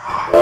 Oh.